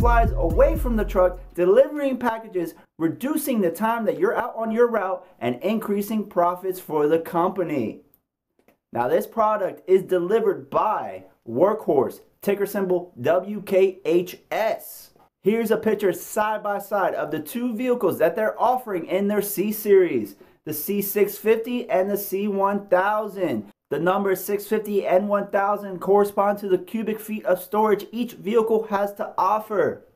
flies away from the truck, delivering packages, reducing the time that you're out on your route, and increasing profits for the company. Now, this product is delivered by Workhorse, ticker symbol WKHS. Here's a picture side by side of the two vehicles that they're offering in their C series the C650 and the C1000. The numbers 650 and 1000 correspond to the cubic feet of storage each vehicle has to offer.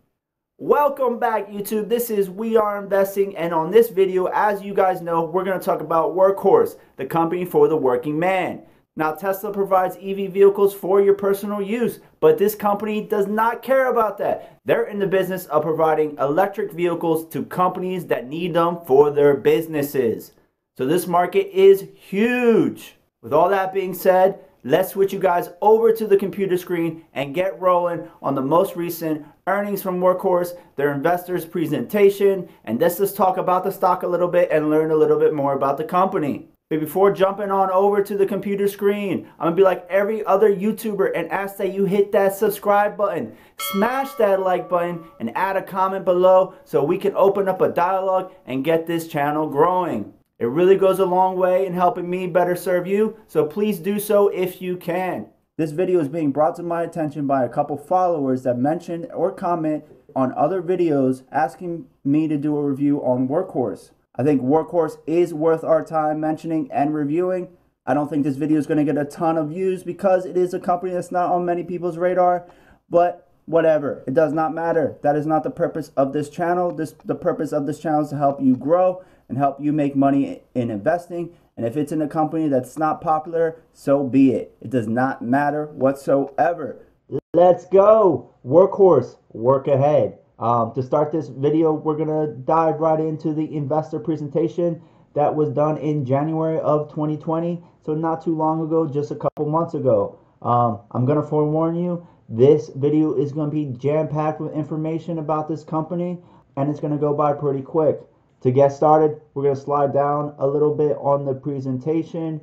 Welcome back YouTube, this is We Are Investing and on this video, as you guys know, we're going to talk about Workhorse, the company for the working man. Now Tesla provides EV vehicles for your personal use, but this company does not care about that. They're in the business of providing electric vehicles to companies that need them for their businesses. So this market is huge. With all that being said, let's switch you guys over to the computer screen and get rolling on the most recent earnings from Workhorse, their investors presentation, and let's just talk about the stock a little bit and learn a little bit more about the company. But before jumping on over to the computer screen, I'm gonna be like every other YouTuber and ask that you hit that subscribe button, smash that like button, and add a comment below so we can open up a dialogue and get this channel growing. It really goes a long way in helping me better serve you, so please do so if you can. This video is being brought to my attention by a couple followers that mentioned or comment on other videos asking me to do a review on Workhorse. I think Workhorse is worth our time mentioning and reviewing. I don't think this video is going to get a ton of views because it is a company that's not on many people's radar, but whatever. It does not matter. That is not the purpose of this channel. This the purpose of this channel is to help you grow and help you make money in investing. And if it's in a company that's not popular, so be it. It does not matter whatsoever. Let's go. Workhorse, work ahead. Um, to start this video, we're going to dive right into the investor presentation that was done in January of 2020. So not too long ago, just a couple months ago. Um, I'm going to forewarn you, this video is going to be jam-packed with information about this company and it's going to go by pretty quick. To get started, we're going to slide down a little bit on the presentation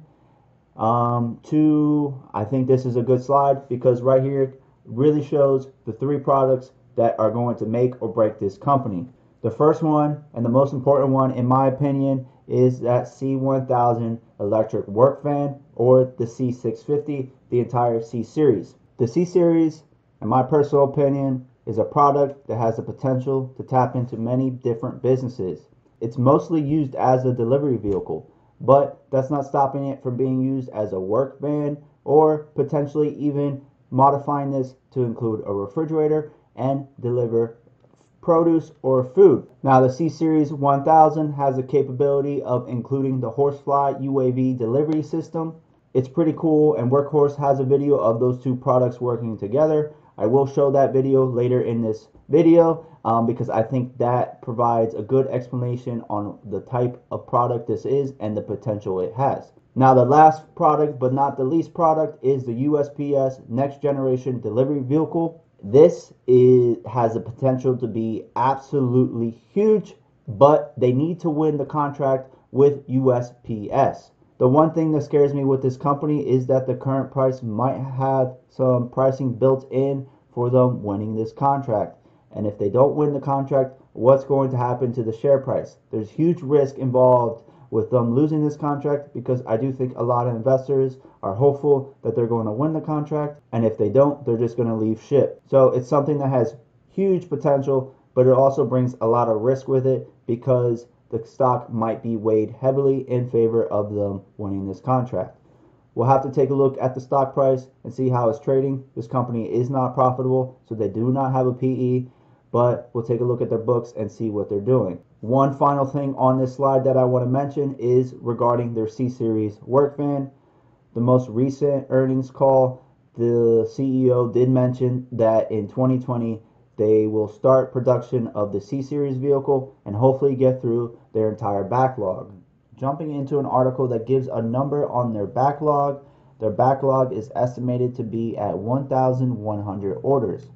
um, to, I think this is a good slide because right here really shows the three products that are going to make or break this company. The first one and the most important one in my opinion is that C1000 electric work van or the C650, the entire C series. The C series, in my personal opinion, is a product that has the potential to tap into many different businesses. It's mostly used as a delivery vehicle, but that's not stopping it from being used as a work van or potentially even modifying this to include a refrigerator and deliver produce or food. Now the C-Series 1000 has the capability of including the Horsefly UAV delivery system. It's pretty cool and Workhorse has a video of those two products working together. I will show that video later in this video um, because I think that provides a good explanation on the type of product this is and the potential it has. Now the last product but not the least product is the USPS next generation delivery vehicle. This is has the potential to be absolutely huge but they need to win the contract with USPS. The one thing that scares me with this company is that the current price might have some pricing built in for them winning this contract. And if they don't win the contract, what's going to happen to the share price? There's huge risk involved with them losing this contract because I do think a lot of investors are hopeful that they're going to win the contract. And if they don't, they're just going to leave ship. So it's something that has huge potential, but it also brings a lot of risk with it because the stock might be weighed heavily in favor of them winning this contract. We'll have to take a look at the stock price and see how it's trading. This company is not profitable, so they do not have a PE but we'll take a look at their books and see what they're doing. One final thing on this slide that I want to mention is regarding their C Series work van. The most recent earnings call, the CEO did mention that in 2020 they will start production of the C Series vehicle and hopefully get through their entire backlog. Jumping into an article that gives a number on their backlog, their backlog is estimated to be at 1,100 orders.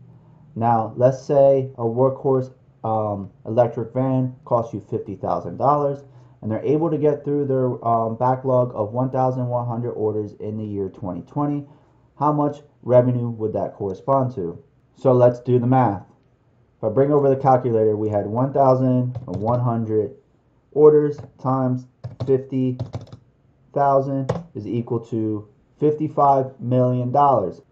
Now, let's say a workhorse um, electric van costs you $50,000 and they're able to get through their um, backlog of 1,100 orders in the year 2020. How much revenue would that correspond to? So let's do the math. If I bring over the calculator, we had 1,100 orders times 50,000 is equal to $55 million.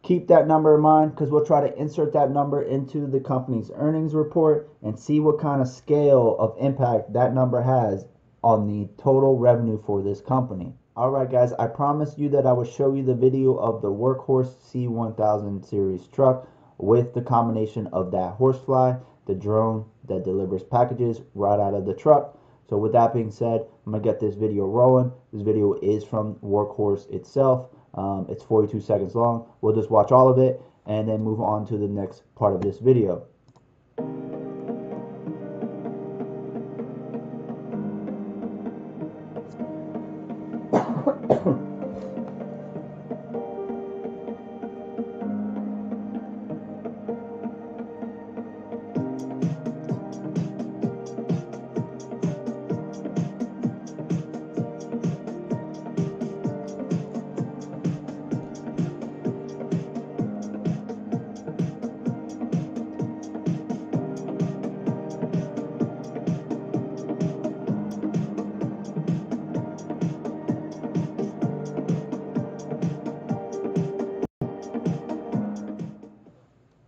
Keep that number in mind because we'll try to insert that number into the company's earnings report and see what kind of scale of impact that number has on the total revenue for this company. Alright guys, I promised you that I would show you the video of the Workhorse C1000 series truck with the combination of that horsefly, the drone that delivers packages right out of the truck. So with that being said, I'm to get this video rolling. This video is from Workhorse itself. Um, it's 42 seconds long. We'll just watch all of it and then move on to the next part of this video.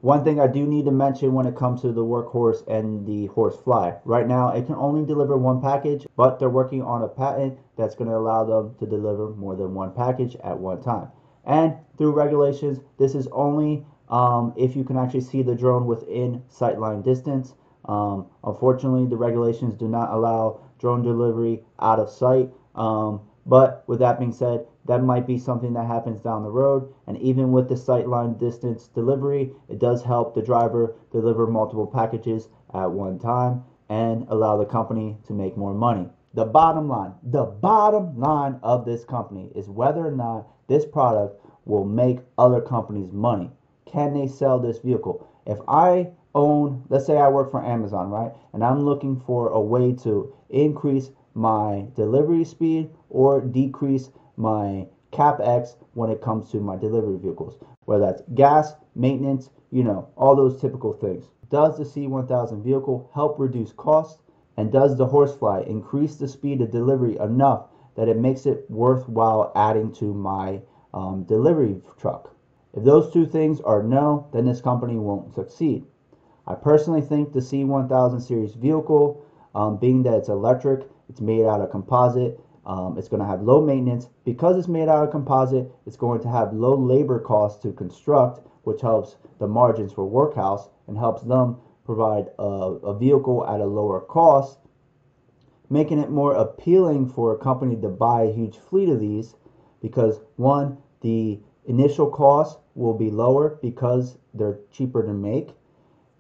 One thing I do need to mention when it comes to the workhorse and the horsefly. Right now, it can only deliver one package, but they're working on a patent that's going to allow them to deliver more than one package at one time. And through regulations, this is only um, if you can actually see the drone within sightline distance. Um, unfortunately, the regulations do not allow drone delivery out of sight. Um, but with that being said, that might be something that happens down the road. And even with the sightline distance delivery, it does help the driver deliver multiple packages at one time and allow the company to make more money. The bottom line, the bottom line of this company is whether or not this product will make other companies money. Can they sell this vehicle? If I own, let's say I work for Amazon, right? And I'm looking for a way to increase my delivery speed or decrease my capex when it comes to my delivery vehicles, whether that's gas, maintenance, you know, all those typical things. Does the C1000 vehicle help reduce costs? And does the Horsefly increase the speed of delivery enough that it makes it worthwhile adding to my um, delivery truck? If those two things are no, then this company won't succeed. I personally think the C1000 series vehicle, um, being that it's electric, it's made out of composite. Um, it's going to have low maintenance. Because it's made out of composite, it's going to have low labor costs to construct, which helps the margins for Workhorse and helps them provide a, a vehicle at a lower cost, making it more appealing for a company to buy a huge fleet of these because one, the initial cost will be lower because they're cheaper to make.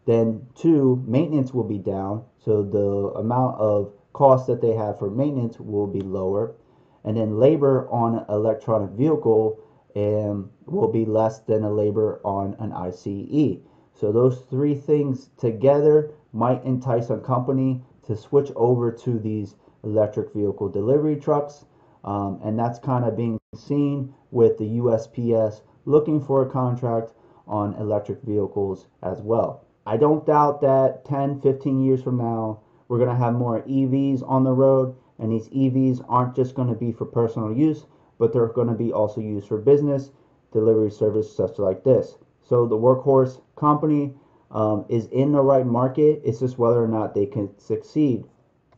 Then two, maintenance will be down, so the amount of costs that they have for maintenance will be lower. And then labor on an electronic vehicle um, will be less than a labor on an ICE. So those three things together might entice a company to switch over to these electric vehicle delivery trucks. Um, and that's kind of being seen with the USPS looking for a contract on electric vehicles as well. I don't doubt that 10, 15 years from now, we're going to have more EVs on the road, and these EVs aren't just going to be for personal use, but they're going to be also used for business delivery service such like this. So the Workhorse company um, is in the right market. It's just whether or not they can succeed.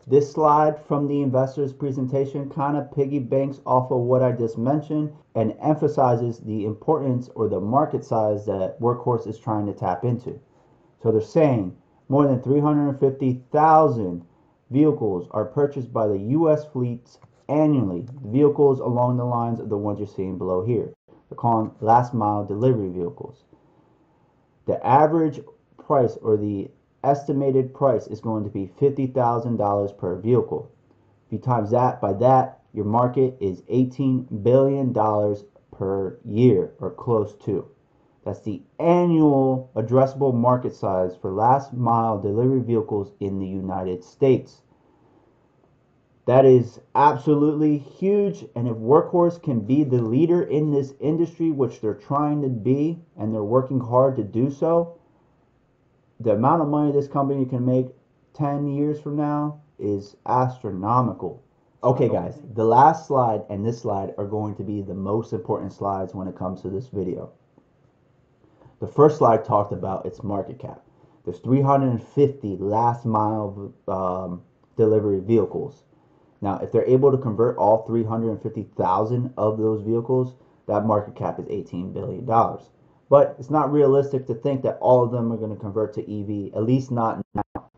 This slide from the investor's presentation kind of piggybanks off of what I just mentioned and emphasizes the importance or the market size that Workhorse is trying to tap into. So they're saying more than 350,000 vehicles are purchased by the U.S. fleets annually. Vehicles along the lines of the ones you're seeing below here. They're called last mile delivery vehicles. The average price or the estimated price is going to be $50,000 per vehicle. If you times that by that, your market is $18 billion per year or close to. That's the annual addressable market size for last mile delivery vehicles in the United States. That is absolutely huge. And if Workhorse can be the leader in this industry, which they're trying to be, and they're working hard to do so, the amount of money this company can make 10 years from now is astronomical. Okay, guys, the last slide and this slide are going to be the most important slides when it comes to this video. The first slide talked about its market cap. There's 350 last mile um, delivery vehicles. Now, if they're able to convert all 350,000 of those vehicles, that market cap is $18 billion. But it's not realistic to think that all of them are going to convert to EV, at least not now.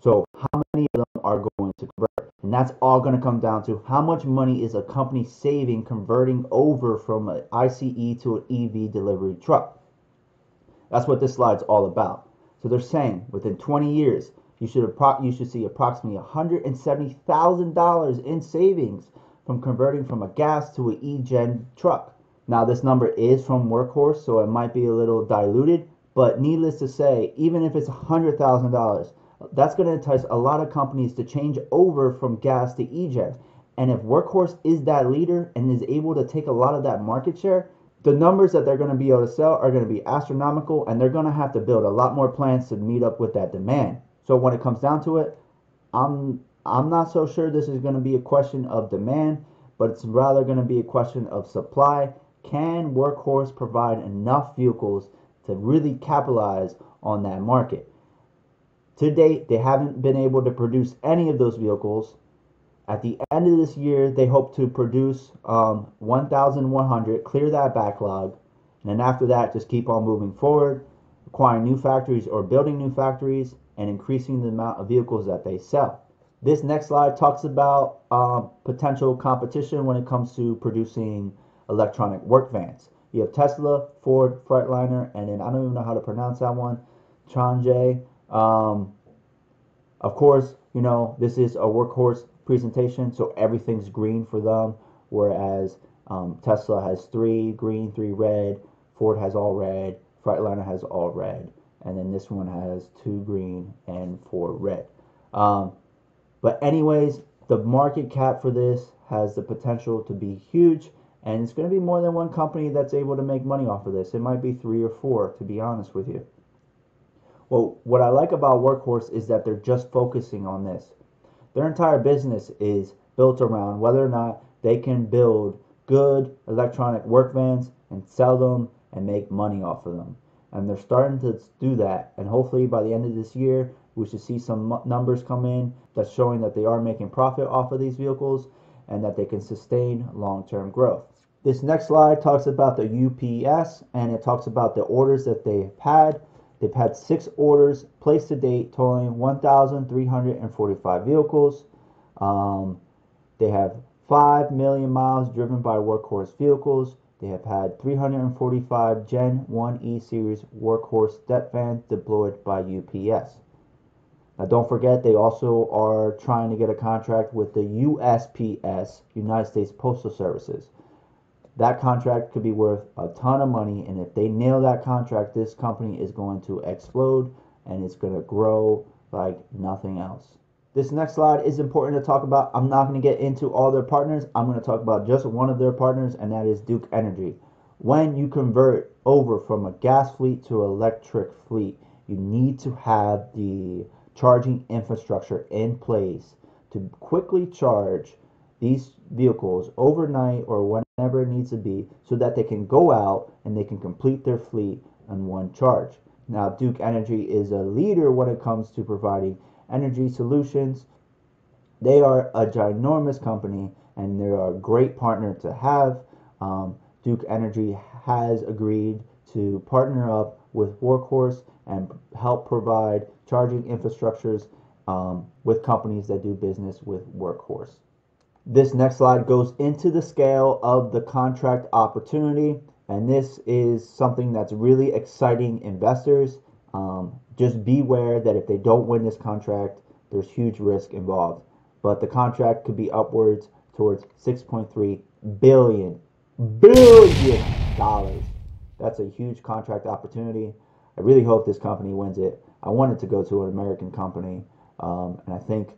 So, how many of them are going to convert? And that's all going to come down to how much money is a company saving converting over from an ICE to an EV delivery truck. That's what this slide's all about. So they're saying within 20 years, you should you should see approximately $170,000 in savings from converting from a gas to an e-gen truck. Now this number is from Workhorse, so it might be a little diluted, but needless to say, even if it's $100,000, that's going to entice a lot of companies to change over from gas to e-gen. And if Workhorse is that leader and is able to take a lot of that market share, the numbers that they're going to be able to sell are going to be astronomical and they're going to have to build a lot more plants to meet up with that demand. So when it comes down to it, I'm I'm not so sure this is going to be a question of demand, but it's rather going to be a question of supply. Can Workhorse provide enough vehicles to really capitalize on that market? To date, they haven't been able to produce any of those vehicles. At the end of this year, they hope to produce um, 1,100, clear that backlog, and then after that, just keep on moving forward, acquiring new factories or building new factories, and increasing the amount of vehicles that they sell. This next slide talks about um, potential competition when it comes to producing electronic work vans. You have Tesla, Ford, Freightliner, and then I don't even know how to pronounce that one, Chanje. Um, of course, you know, this is a workhorse presentation, so everything's green for them, whereas um, Tesla has three green, three red, Ford has all red, Freightliner has all red, and then this one has two green and four red. Um, but anyways, the market cap for this has the potential to be huge, and it's going to be more than one company that's able to make money off of this. It might be three or four, to be honest with you. Well, what I like about Workhorse is that they're just focusing on this. Their entire business is built around whether or not they can build good electronic work vans and sell them and make money off of them. And they're starting to do that. And hopefully by the end of this year, we should see some numbers come in that's showing that they are making profit off of these vehicles and that they can sustain long-term growth. This next slide talks about the UPS and it talks about the orders that they've had They've had six orders placed to date, totaling 1,345 vehicles. Um, they have 5 million miles driven by workhorse vehicles. They have had 345 Gen 1 E Series workhorse step vans deployed by UPS. Now, don't forget, they also are trying to get a contract with the USPS, United States Postal Services that contract could be worth a ton of money. And if they nail that contract, this company is going to explode and it's going to grow like nothing else. This next slide is important to talk about. I'm not going to get into all their partners. I'm going to talk about just one of their partners, and that is Duke Energy. When you convert over from a gas fleet to electric fleet, you need to have the charging infrastructure in place to quickly charge these vehicles overnight or whenever it needs to be so that they can go out and they can complete their fleet on one charge. Now, Duke Energy is a leader when it comes to providing energy solutions. They are a ginormous company and they're a great partner to have. Um, Duke Energy has agreed to partner up with Workhorse and help provide charging infrastructures um, with companies that do business with Workhorse. This next slide goes into the scale of the contract opportunity, and this is something that's really exciting investors. Um, just beware that if they don't win this contract, there's huge risk involved. But the contract could be upwards towards 6.3 billion billion dollars. That's a huge contract opportunity. I really hope this company wins it. I want it to go to an American company, um, and I think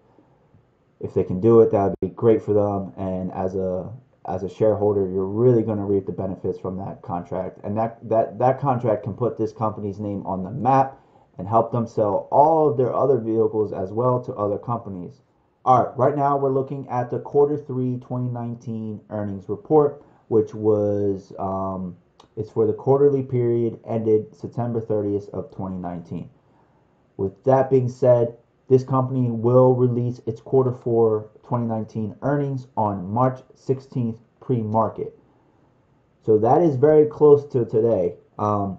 if they can do it, that would be great for them. And as a as a shareholder, you're really going to reap the benefits from that contract. And that that that contract can put this company's name on the map and help them sell all of their other vehicles as well to other companies. All right, right now we're looking at the quarter three 2019 earnings report, which was um, it's for the quarterly period ended September 30th of 2019. With that being said, this company will release its quarter four 2019 earnings on March 16th pre-market. So that is very close to today. Um,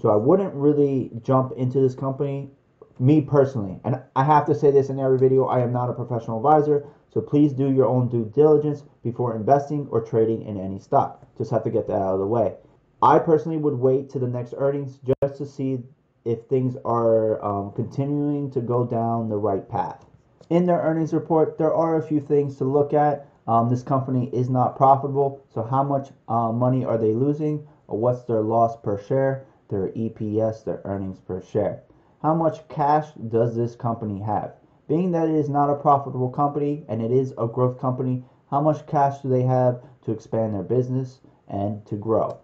so I wouldn't really jump into this company me personally, and I have to say this in every video, I am not a professional advisor, so please do your own due diligence before investing or trading in any stock. Just have to get that out of the way. I personally would wait to the next earnings just to see if things are um, continuing to go down the right path. In their earnings report, there are a few things to look at. Um, this company is not profitable, so how much uh, money are they losing? What's their loss per share? Their EPS, their earnings per share. How much cash does this company have? Being that it is not a profitable company and it is a growth company, how much cash do they have to expand their business and to grow?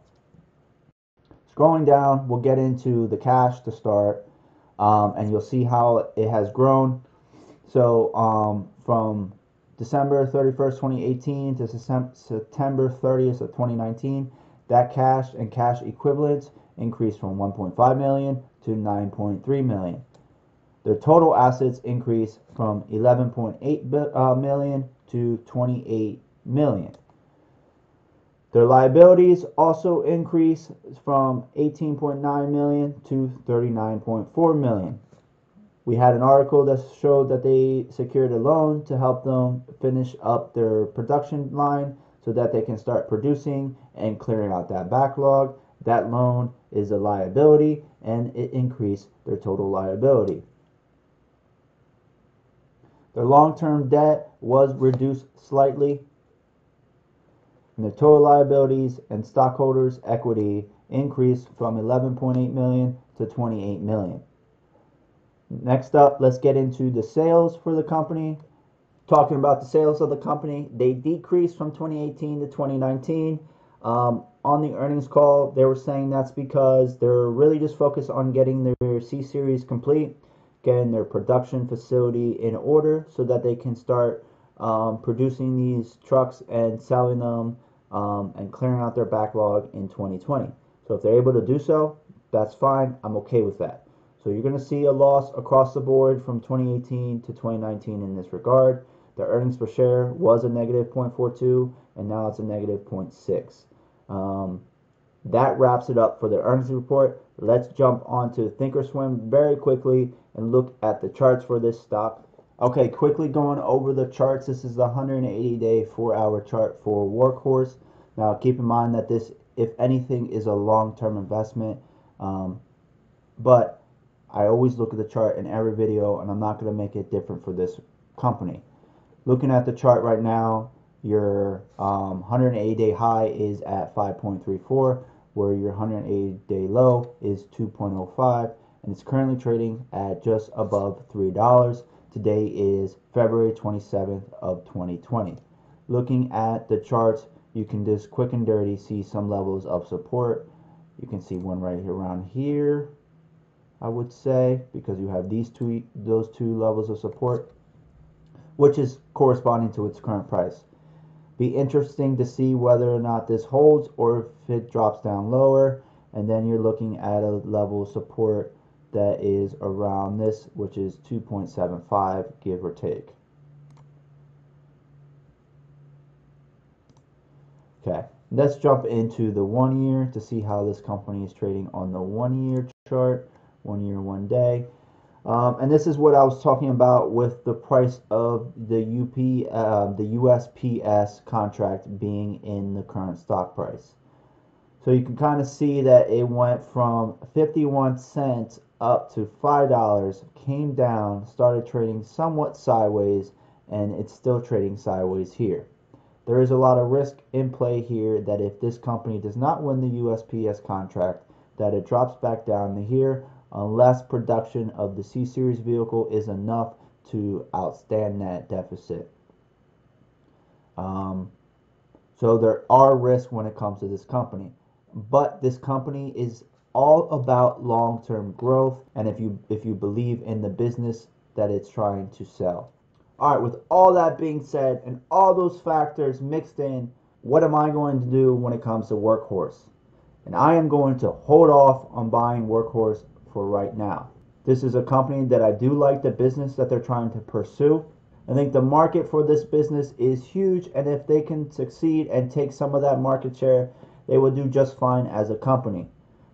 Scrolling down, we'll get into the cash to start, um, and you'll see how it has grown. So um, from December 31st, 2018 to September 30th of 2019, that cash and cash equivalents increased from 1.5 million to 9.3 million. Their total assets increased from 11.8 uh, to 28 million. Their liabilities also increased from 18.9 million to 39.4 million. We had an article that showed that they secured a loan to help them finish up their production line so that they can start producing and clearing out that backlog. That loan is a liability and it increased their total liability. Their long-term debt was reduced slightly. The total liabilities and stockholders' equity increased from 11.8 million to 28 million. Next up, let's get into the sales for the company. Talking about the sales of the company, they decreased from 2018 to 2019. Um, on the earnings call, they were saying that's because they're really just focused on getting their C series complete, getting their production facility in order so that they can start um, producing these trucks and selling them um, and clearing out their backlog in 2020. So if they're able to do so, that's fine. I'm okay with that. So you're going to see a loss across the board from 2018 to 2019 in this regard. The earnings per share was a negative 0.42 and now it's a negative 0.6. Um, that wraps it up for the earnings report. Let's jump on to Thinkorswim very quickly and look at the charts for this stock. Okay, quickly going over the charts. This is the 180 day, four hour chart for Workhorse. Now, keep in mind that this, if anything, is a long term investment. Um, but I always look at the chart in every video, and I'm not going to make it different for this company. Looking at the chart right now, your um, 180 day high is at 5.34 where your 180 day low is 2.05 and it's currently trading at just above $3 today is February 27th of 2020 looking at the charts you can just quick and dirty see some levels of support. You can see one right around here I would say because you have these two those two levels of support which is corresponding to its current price. Be interesting to see whether or not this holds or if it drops down lower and then you're looking at a level of support that is around this which is 2.75 give or take okay let's jump into the one year to see how this company is trading on the one year chart one year one day um, and this is what I was talking about with the price of the UP, uh, the USPS contract being in the current stock price. So you can kind of see that it went from 51 cents up to $5, came down, started trading somewhat sideways, and it's still trading sideways here. There is a lot of risk in play here that if this company does not win the USPS contract, that it drops back down to here unless production of the C Series vehicle is enough to outstand that deficit. Um, so there are risks when it comes to this company. But this company is all about long-term growth and if you if you believe in the business that it's trying to sell. All right, with all that being said and all those factors mixed in, what am I going to do when it comes to Workhorse? And I am going to hold off on buying Workhorse for right now. This is a company that I do like the business that they're trying to pursue. I think the market for this business is huge, and if they can succeed and take some of that market share, they will do just fine as a company.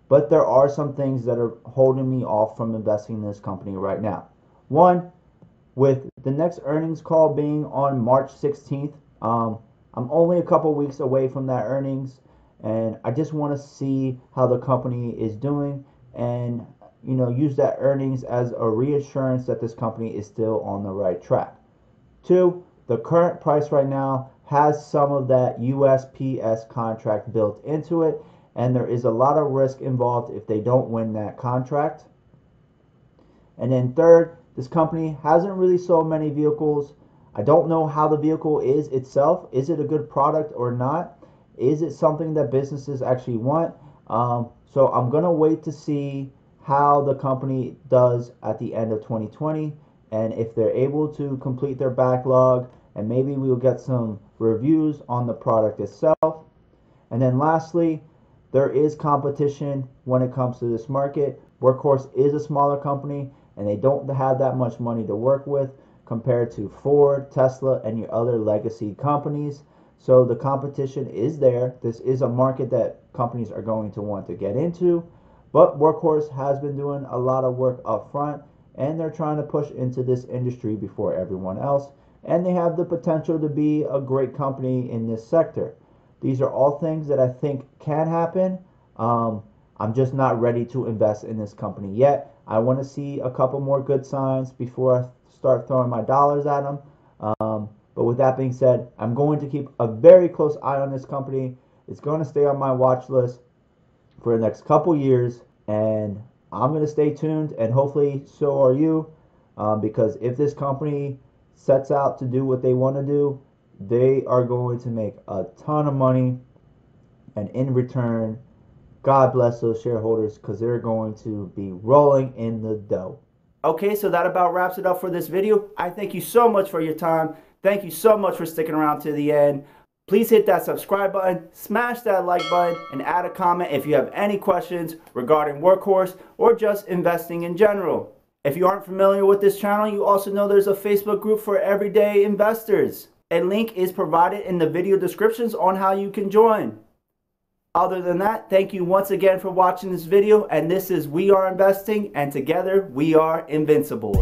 But there are some things that are holding me off from investing in this company right now. One, with the next earnings call being on March 16th, um, I'm only a couple weeks away from that earnings, and I just want to see how the company is doing and you know use that earnings as a reassurance that this company is still on the right track. Two, the current price right now has some of that USPS contract built into it, and there is a lot of risk involved if they don't win that contract. And then third, this company hasn't really sold many vehicles. I don't know how the vehicle is itself. Is it a good product or not? Is it something that businesses actually want? Um, so I'm gonna wait to see how the company does at the end of 2020 and if they're able to complete their backlog and maybe we'll get some reviews on the product itself and then lastly there is competition when it comes to this market. Workhorse is a smaller company and they don't have that much money to work with compared to ford tesla and your other legacy companies. So the competition is there. This is a market that companies are going to want to get into. But workhorse has been doing a lot of work up front and they're trying to push into this industry before everyone else. And they have the potential to be a great company in this sector these are all things that i think can happen. Um, i'm just not ready to invest in this company yet. I want to see a couple more good signs before i start throwing my dollars at them um, but with that being said i'm going to keep a very close eye on this company. It's going to stay on my watch list for the next couple years and I'm going to stay tuned, and hopefully, so are you, um, because if this company sets out to do what they want to do, they are going to make a ton of money, and in return, God bless those shareholders because they're going to be rolling in the dough. Okay, so that about wraps it up for this video. I thank you so much for your time. Thank you so much for sticking around to the end. Please hit that subscribe button, smash that like button, and add a comment if you have any questions regarding Workhorse or just investing in general. If you aren't familiar with this channel, you also know there's a Facebook group for everyday investors. A link is provided in the video descriptions on how you can join. Other than that, thank you once again for watching this video, and this is We Are Investing, and together we are invincible.